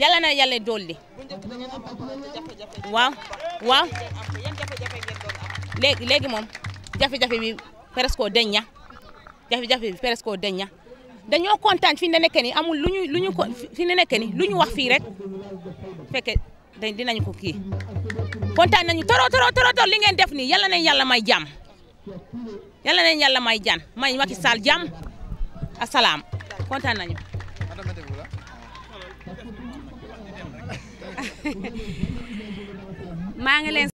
yàlla na yàlla dolli. waaw waaw. léegi léegi moom jafe-jafe bi presque deñ ña jafe-jafe bi presque deñ ña dañoo kontaan fi ne nekk ni amul lu ñu lu ñu ko fi ne nekk ni lu ñu wax fii rek fekke dañ dinañ ko kii kontaan nañu toro toro toro li ngeen def nii yàlla nañ yàlla may jàmm. yàlla leen yàlla may jàmm may Macky Sall jàmm asalaam kontaan nañu. maa ngi leen